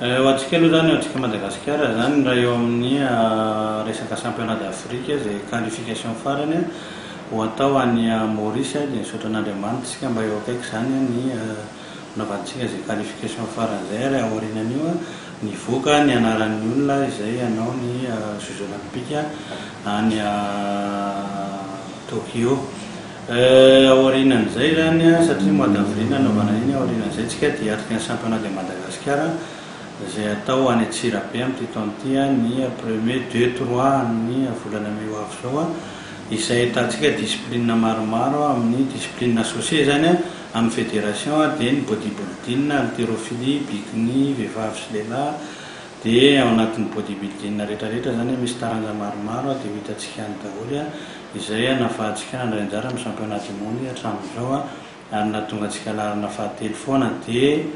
Ho antsika aloha izany, ho antsika Madagasikara izany, raha eo amin'ny resaka Championnat d'Afrique izay qualification farany ho atao any Maurice dia misaotra an'Andriamanitra isika mba eo akaiky izany ny hanaovantsika izay qualification farany izay ary aorinan'io nivoaka ny anaran'ny olona izay hanao ny jeux olympiques any Tokyo. Eh, aorianan'izay izany, satria mois d'avril no hanaovana iny, aorianan'izay tsika dia hiatrika ny Championnat de Madagascar, izay atao any Antsirabe amin'ity taona ity, ny premier, deux, trois ny volana mai ho avy izao, izay ahitantsika discipline maromaro amin'ny discipline associée izany amin'ny fédération dia ny bodybuilding, haltérophilie, bikini, vehivavy sy lehilahy, Dia ao anatin'ny bodybuilding rehetra rehetra izany misy taranja maromaro dia ho hitantsika any daholo izay nahafahantsika nandray anjara amin'ny championnat du monde hatramin'izao ary nahatonga antsika laharana fahatelo foana dia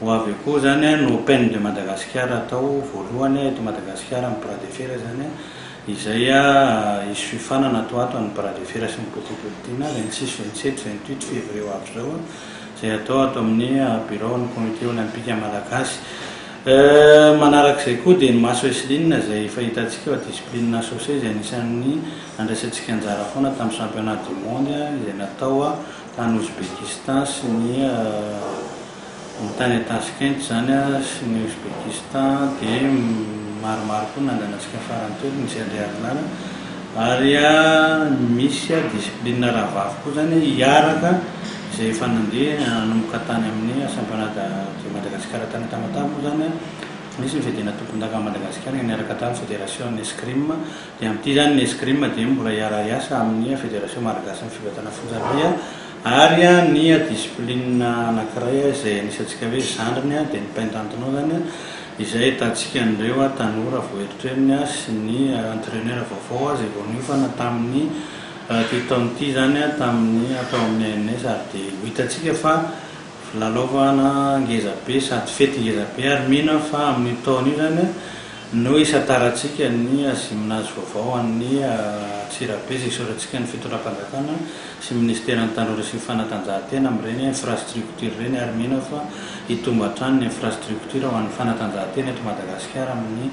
ho avy eo koa izany ny open de Madagascar atao voalohany eto Madagascar amin'ny bras de fer izany izay hisy fiofanana ato ho ato amin'ny bras de fer sy ny bodybuilding vingt six, vingt sept, vingt huit février ho avy izao izay atao ato amin'ny biraon'ny comité olympique malagasy Manaraka izay koa dia ny maso Esline izay efa hitantsika eo adisiplinina Associé izay anisan'ny nandraisantsika anjara foana tamin'ny Championnat du Monde izay natao tany Ouzbékistan sy ny ny tany à Tashkent izany sy ny Ouzbékistan dia maromaro koa ny nandehanantsika farany teo nisy Andry Harinala ary misy disiplinina rahavavy koa izany hiaraka izay efa nandeha nanomboka tany amin'ny Assempanada de Madagascar tany Tamatave moa izany tsy nisy ny fiadiana tompondaka an'i Madagasikara ka niaraka tamin'ny Federasion'ny Escrime dia amin'ity izany ny Escrime dia mbola hiara-hiasa amin'ny Federation Malgasin'ny Fivarotana Fonjam-by ary ny discipline anankiray izay anisantsika hoe zandriny dia ny Pentathlon izany izay ahitantsika an'ireo tanora vao eritrenin'ny sy ny entraineur vaovao izay vao niofana tamin'ny Tahaka ity taona ity izany tamin'ny tao amin'ny ANS ary dia ho hitantsika fa filalaovana ngeza be sady fety ngeza be ary mino aho fa amin'io taona io izany no hisantarantsika ny Gymnase vaovao an'i Antsirabe izay hisaorantsika ny fitondram-panjakana sy minisiteran'ny Tanora sy ny Fanatanjahantena amin'ireny infrastructure ireny ary mino aho fa hitombo hatrany ny infrastructure ho an'ny fanatanjahantena eto Madagasikara amin'ny